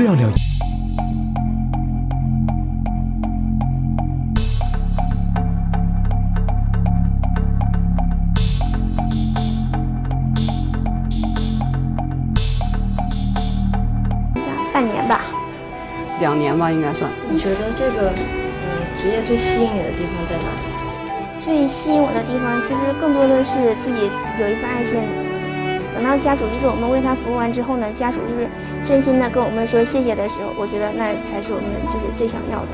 亮亮。半年吧，两年吧，应该算。你觉得这个呃职业最吸引你的地方在哪里？最吸引我的地方，其实更多的是自己有一份爱心。等到家属就是我们为他服务完之后呢，家属就是真心的跟我们说谢谢的时候，我觉得那才是我们就是最想要的。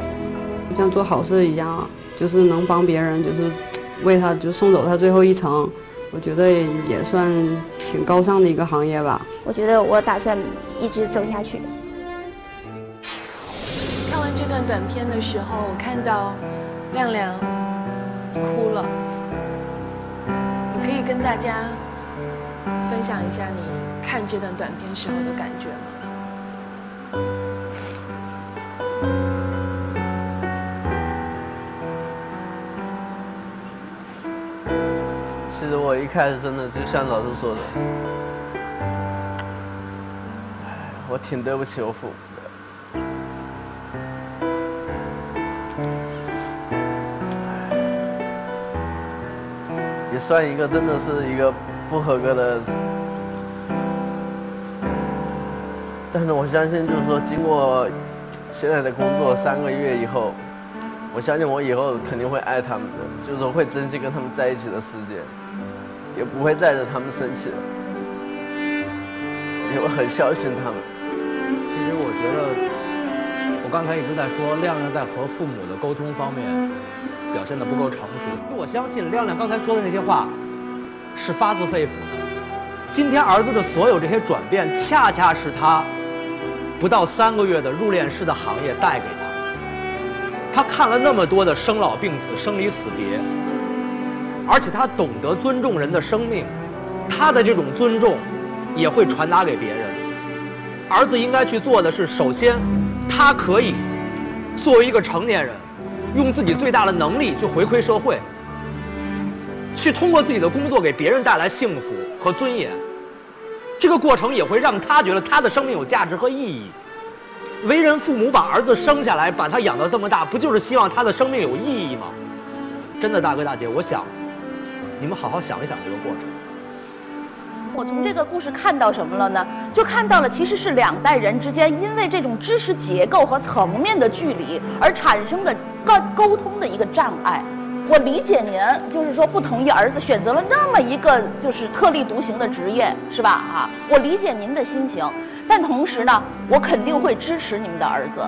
像做好事一样，就是能帮别人，就是为他就送走他最后一程，我觉得也算挺高尚的一个行业吧。我觉得我打算一直走下去。看完这段短片的时候，我看到亮亮哭了。你可以跟大家分享一下你看这段短片时候的感觉吗？其实我一开始真的就像老师说的，我挺对不起我父母的。也算一个真的是一个不合格的，但是我相信，就是说经过现在的工作三个月以后，我相信我以后肯定会爱他们的，就是说会珍惜跟他们在一起的时间，也不会再惹他们生气了，也会很孝顺他们。其实我觉得，我刚才一直在说亮亮在和父母的沟通方面表现的不够成熟。我相信亮亮刚才说的那些话是发自肺腑的。今天儿子的所有这些转变，恰恰是他不到三个月的入殓师的行业带给他。他看了那么多的生老病死、生离死别，而且他懂得尊重人的生命，他的这种尊重也会传达给别人。儿子应该去做的是，首先，他可以作为一个成年人，用自己最大的能力去回馈社会，去通过自己的工作给别人带来幸福和尊严。这个过程也会让他觉得他的生命有价值和意义。为人父母把儿子生下来，把他养到这么大，不就是希望他的生命有意义吗？真的，大哥大姐，我想你们好好想一想这个过程。我从这个故事看到什么了呢？就看到了其实是两代人之间因为这种知识结构和层面的距离而产生的沟沟通的一个障碍。我理解您，就是说不同意儿子选择了那么一个就是特立独行的职业，是吧？啊，我理解您的心情，但同时呢，我肯定会支持你们的儿子。